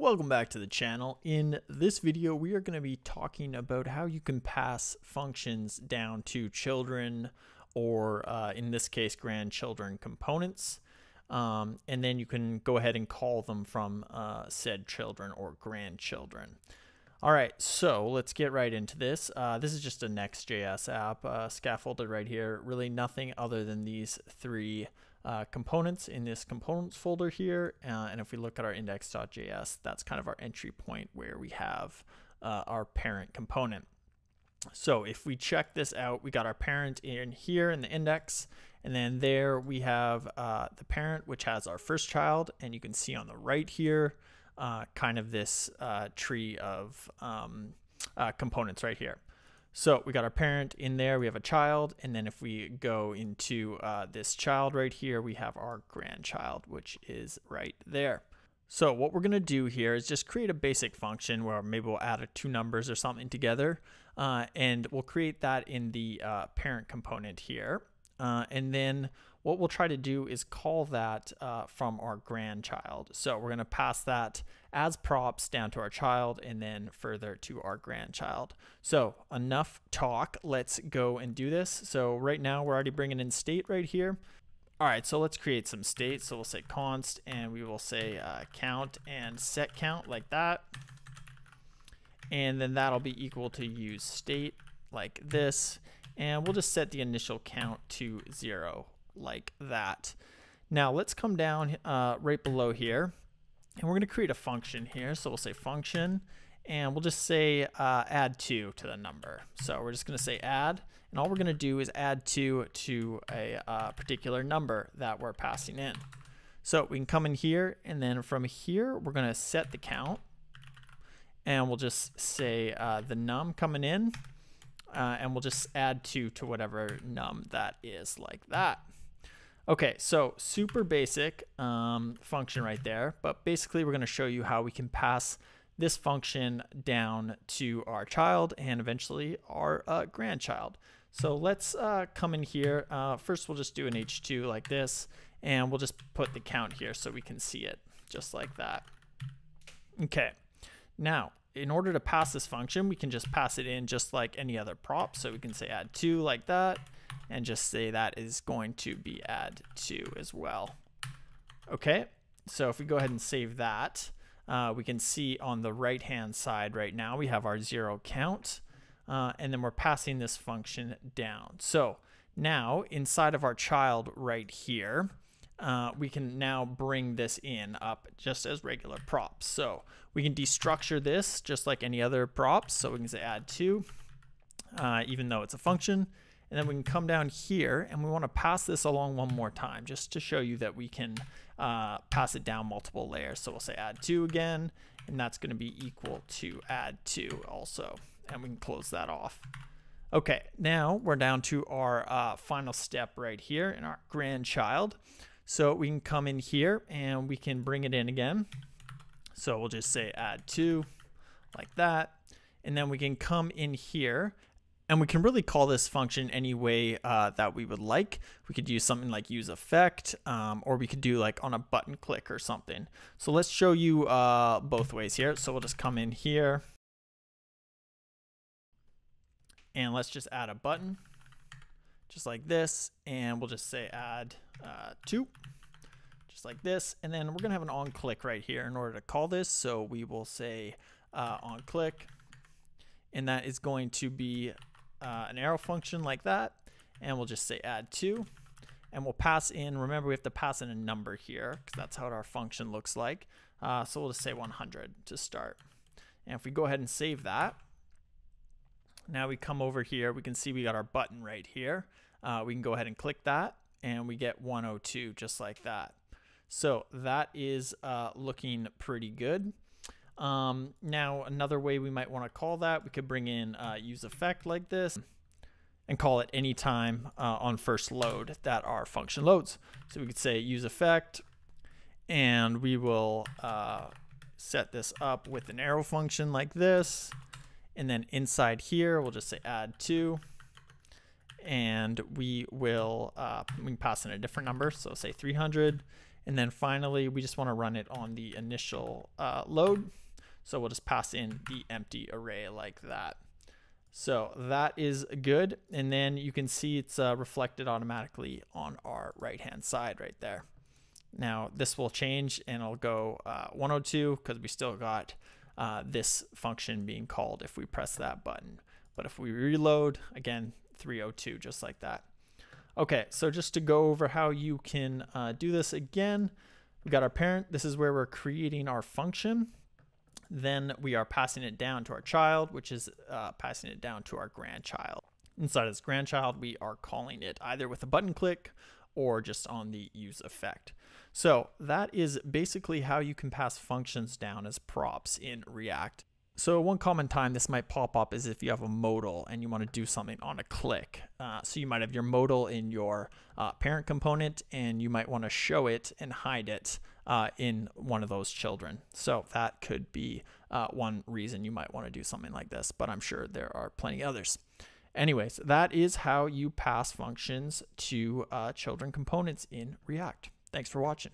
Welcome back to the channel. In this video, we are going to be talking about how you can pass functions down to children or uh, in this case, grandchildren components. Um, and then you can go ahead and call them from uh, said children or grandchildren. All right, so let's get right into this. Uh, this is just a Next.js app, uh, scaffolded right here. Really nothing other than these three uh, components in this components folder here. Uh, and if we look at our index.js, that's kind of our entry point where we have uh, our parent component. So if we check this out, we got our parent in here in the index, and then there we have uh, the parent, which has our first child, and you can see on the right here, uh, kind of this uh, tree of um, uh, components right here. So we got our parent in there, we have a child, and then if we go into uh, this child right here, we have our grandchild, which is right there. So what we're gonna do here is just create a basic function where maybe we'll add two numbers or something together, uh, and we'll create that in the uh, parent component here. And then what we'll try to do is call that uh, from our grandchild. So we're going to pass that as props down to our child and then further to our grandchild. So enough talk. Let's go and do this. So right now we're already bringing in state right here. All right, so let's create some state. So we'll say const and we will say uh, count and set count like that. And then that'll be equal to use state like this and we'll just set the initial count to zero like that. Now let's come down uh, right below here and we're going to create a function here. So we'll say function and we'll just say uh, add two to the number. So we're just going to say add and all we're going to do is add two to a uh, particular number that we're passing in. So we can come in here and then from here we're going to set the count and we'll just say uh, the num coming in uh, and we'll just add 2 to whatever num that is like that. Okay, so super basic um, function right there, but basically we're going to show you how we can pass this function down to our child and eventually our uh, grandchild. So let's uh, come in here. Uh, first, we'll just do an H2 like this, and we'll just put the count here so we can see it just like that. Okay, now in order to pass this function, we can just pass it in just like any other prop. So we can say add two like that and just say that is going to be add two as well. Okay, so if we go ahead and save that, uh, we can see on the right hand side right now we have our zero count uh, and then we're passing this function down. So now inside of our child right here, uh, we can now bring this in up just as regular props. So we can destructure this just like any other props. So we can say add two, uh, even though it's a function. And then we can come down here and we want to pass this along one more time just to show you that we can uh, pass it down multiple layers. So we'll say add two again, and that's going to be equal to add two also. And we can close that off. Okay, now we're down to our uh, final step right here in our grandchild. So we can come in here and we can bring it in again. So we'll just say add two like that. And then we can come in here and we can really call this function any way uh, that we would like. We could use something like use effect, um, or we could do like on a button click or something. So let's show you uh, both ways here. So we'll just come in here and let's just add a button just like this. And we'll just say add uh, two, just like this. And then we're gonna have an on click right here in order to call this. So we will say uh, on click, and that is going to be uh, an arrow function like that. And we'll just say add two, and we'll pass in, remember we have to pass in a number here because that's how our function looks like. Uh, so we'll just say 100 to start. And if we go ahead and save that, now we come over here, we can see we got our button right here. Uh, we can go ahead and click that and we get 102 just like that. So that is uh, looking pretty good. Um, now another way we might want to call that, we could bring in uh, use effect like this and call it anytime uh, on first load that our function loads. So we could say use effect and we will uh, set this up with an arrow function like this. And then inside here, we'll just say add two and we will uh, we pass in a different number. So say 300, And then finally, we just want to run it on the initial uh, load. So we'll just pass in the empty array like that. So that is good. And then you can see it's uh, reflected automatically on our right hand side right there. Now this will change and I'll go uh, 102 because we still got uh, this function being called if we press that button. But if we reload, again, 302, just like that. Okay, so just to go over how you can uh, do this again, we've got our parent. This is where we're creating our function. Then we are passing it down to our child, which is uh, passing it down to our grandchild. Inside this grandchild, we are calling it either with a button click or just on the use effect. So that is basically how you can pass functions down as props in React. So one common time this might pop up is if you have a modal and you want to do something on a click. Uh, so you might have your modal in your uh, parent component and you might want to show it and hide it uh, in one of those children. So that could be uh, one reason you might want to do something like this, but I'm sure there are plenty others. Anyways, that is how you pass functions to uh, children components in React. Thanks for watching.